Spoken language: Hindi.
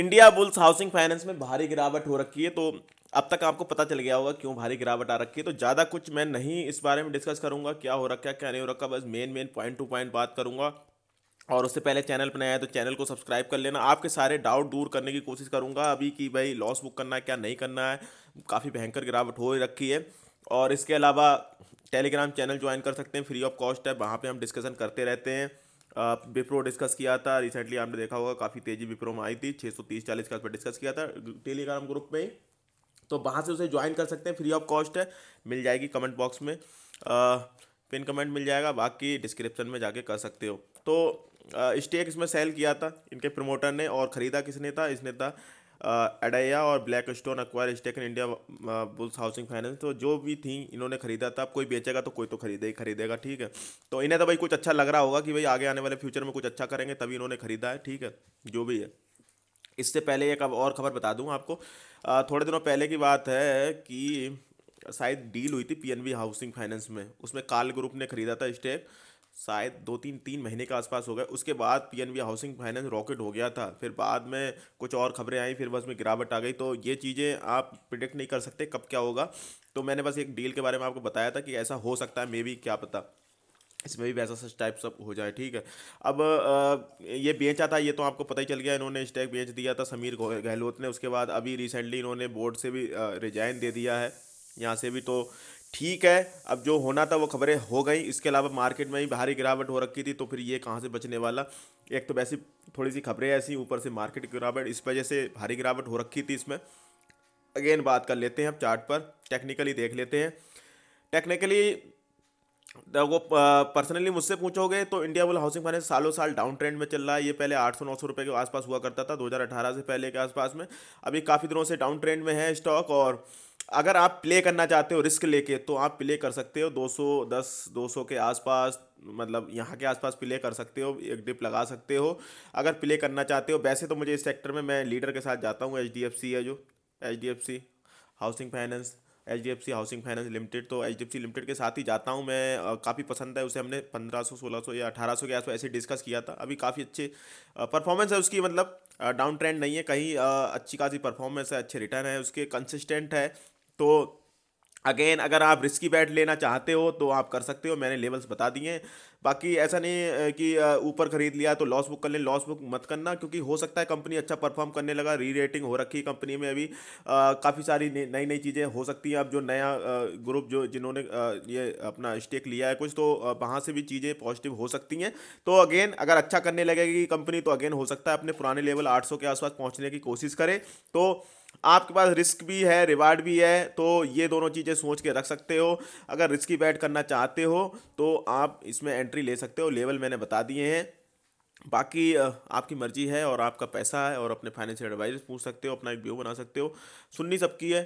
इंडिया बुल्स हाउसिंग फाइनेंस में भारी गिरावट हो रखी है तो अब तक आपको पता चल गया होगा क्यों भारी गिरावट आ रखी है। तो ज़्यादा कुछ मैं नहीं इस बारे में डिस्कस करूँगा, क्या हो रखा है, क्या नहीं हो रखा, बस main main point two point बात करूँगा। और उससे पहले चैनल पर नया है तो चैनल को सब्सक्राइब कर लेना। आपके सारे डाउट दूर करने की कोशिश करूँगा अभी कि भाई लॉस बुक करना है, क्या नहीं करना है, काफ़ी भयंकर गिरावट हो रखी है। और इसके अलावा टेलीग्राम चैनल ज्वाइन कर सकते हैं फ्री ऑफ़ कॉस्ट है, वहाँ पर हम डिस्कशन करते रहते हैं। विप्रो डिस्कस किया था रिसेंटली आपने देखा होगा काफ़ी तेज़ी विप्रो में आई थी छः सौ तीस चालीस का पर डिस्कस किया था, टेलीग्राम ग्रुप में ही। तो वहाँ से उसे ज्वाइन कर सकते हैं फ्री ऑफ़ कॉस्ट है, मिल जाएगी कमेंट बॉक्स में। पिन कमेंट मिल जाएगा, बाकी डिस्क्रिप्शन में जाके कर सकते हो। तो स्टेक इसमें सेल किया था, इनके प्रमोटर ने, और ख़रीदा किसने था, इसने था एडाया और Blackstone acquire stake in Indiabulls housing finance. तो जो भी थी, इन्होंने खरीदा था। अब कोई बेचेगा तो कोई तो खरीदे ही खरीदेगा, ठीक है? तो इन्हें तो भाई कुछ अच्छा लग रहा होगा कि भाई आगे आने वाले फ्यूचर में कुछ अच्छा करेंगे, तभी इन्होंने खरीदा है, ठीक है? जो भी है। इससे पहले एक अब और खबर बता दूँ आपको। थोड़े दिनों पहले की बात है कि शायद डील हुई थी पीएनबी हाउसिंग फाइनेंस में। उसमें काल ग्रुप ने खरीदा था स्टेक। शायद दो तीन तीन महीने के आसपास हो गए। उसके बाद पीएनबी हाउसिंग फाइनेंस रॉकेट हो गया था। फिर बाद में कुछ और खबरें आई फिर बस में गिरावट आ गई। तो ये चीज़ें आप प्रिडिक्ट नहीं कर सकते कब क्या होगा। तो मैंने बस एक डील के बारे में आपको बताया था कि ऐसा हो सकता है मे बी क्या पता। इसमें भी वैसा सच टाइप सब हो जाए ठीक है। अब आ, ये बेचा था ये तो आपको पता ही चल गया इन्होंने स्टैक बेच दिया था समीर गहलोत ने। उसके बाद अभी रिसेंटली इन्होंने बोर्ड से भी रिजाइन दे दिया है। यहाँ से भी तो ठीक है। अब जो होना था वो खबरें हो गई। इसके अलावा मार्केट में ही भारी गिरावट हो रखी थी तो फिर ये कहाँ से बचने वाला? एक तो वैसी थोड़ी सी खबरें ऐसी, ऊपर से मार्केट गिरावट, इस वजह से भारी गिरावट हो रखी थी इसमें। अगेन बात कर लेते हैं, अब चार्ट पर, टेक्निकली देख लेते हैं। टेक्निकली वो पर्सनली मुझसे पूछोगे तो इंडिया बुल हाउसिंग फाइनेंस सालों साल डाउन ट्रेंड में चल रहा है। ये पहले आठ सौ, नौ सौ रुपये के आसपास हुआ करता था 2018 से पहले के आसपास में। अभी काफ़ी दिनों से डाउन ट्रेंड में है स्टॉक और अगर आप प्ले करना चाहते हो रिस्क लेके तो आप प्ले कर सकते हो। 210 200 के आसपास मतलब यहाँ के आसपास प्ले कर सकते हो, एक डिप लगा सकते हो। अगर प्ले करना चाहते हो, वैसे तो मुझे इस सेक्टर में मैं लीडर के साथ जाता हूँ एच है जो HDFC housing finance H D F C housing finance limited तो H D F C limited के साथ ही जाता हूँ मैं काफ़ी पसंद है, उसे हमने पंद्रह सौ, सोलह सौ या अठारह सौ के आसपास ऐसे डिस्कस किया था। अभी काफ़ी अच्छे परफॉर्मेंस है उसकी मतलब डाउन ट्रेंड नहीं है, कहीं अच्छी खासी परफॉर्मेंस है, अच्छे रिटर्न है उसके, कंसिस्टेंट है तो अगेन अगर आप रिस्की बैट लेना चाहते हो तो आप कर सकते हो। मैंने लेवल्स बता दिए हैं। बाकी ऐसा नहीं कि ऊपर खरीद लिया तो लॉस बुक कर लें। लॉस बुक मत करना, क्योंकि हो सकता है कंपनी अच्छा परफॉर्म करने लगा। री रेटिंग हो रखी कंपनी में अभी। काफ़ी सारी नई नई चीज़ें हो सकती हैं। अब जो नया ग्रुप जो, जिन्होंने ये अपना स्टेक लिया है कुछ तो वहाँ से भी चीज़ें पॉजिटिव हो सकती हैं। तो अगेन अगर अच्छा करने लगेगी कंपनी तो अगेन हो सकता है अपने पुराने लेवल आठ सौ के आसपास पहुँचने की कोशिश करे। तो आपके पास रिस्क भी है, रिवार्ड भी है तो ये दोनों चीज़ें सोच के रख सकते हो। अगर रिस्की बैट करना चाहते हो तो आप इसमें एंट्री ले सकते हो। लेवल मैंने बता दिए हैं। बाकी आपकी मर्ज़ी है और आपका पैसा है और अपने फाइनेंशियल एडवाइजर पूछ सकते हो, अपना एक व्यू बना सकते हो। सुननी सबकी है